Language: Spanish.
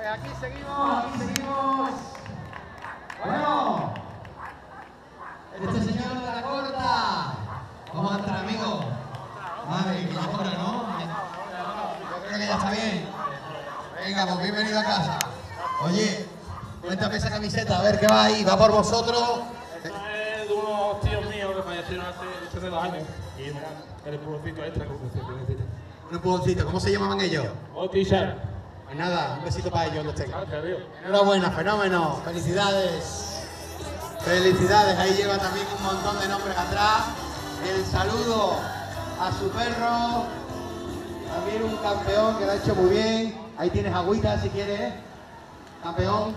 Pues aquí seguimos, aquí seguimos. Bueno, este señor de la corta. ¿Cómo está, amigo? Vale, que ya hora, ¿no? Yo creo que ya está bien. Venga, pues bienvenido a casa. Oye, cuéntame esa camiseta, a ver qué va ahí, va por vosotros. Esta es de unos tíos míos que fallecieron hace, hace dos años. Y mira, el empujoncito extra que necesita. Un empujoncito, ¿cómo se llamaban ellos? Otis Pues nada, un besito para ellos. Gracias, tío. Enhorabuena, fenómeno, felicidades. Felicidades, ahí lleva también un montón de nombres atrás. El saludo a su perro. También un campeón que lo ha hecho muy bien. Ahí tienes agüita si quieres. Campeón.